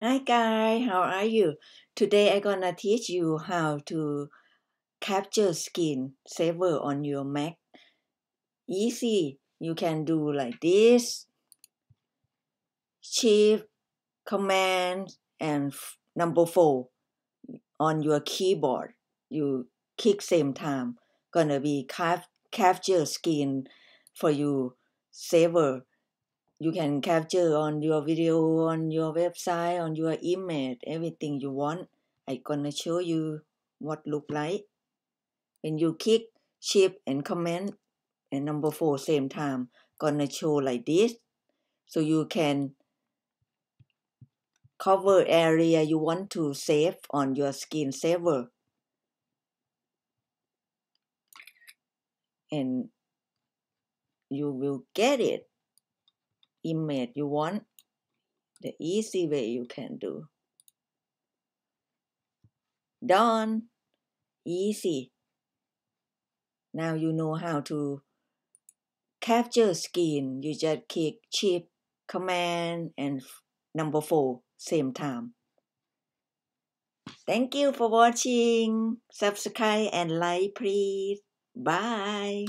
Hi guys, how are you? Today I'm gonna teach you how to capture screen saver on your Mac. Easy, you can do like this. Shift, Command, and number 4 on your keyboard. You click same time. Gonna be cap capture screen for you saver you can capture on your video on your website on your image everything you want. I gonna show you what look like. When you click shift and command and number four same time gonna show like this. So you can cover area you want to save on your screensaver and you will get it image. You want the easy way you can do. Done. Easy. Now you know how to capture screen you just click shift command and number four same time. Thank you for watching. Subscribe and like please. Bye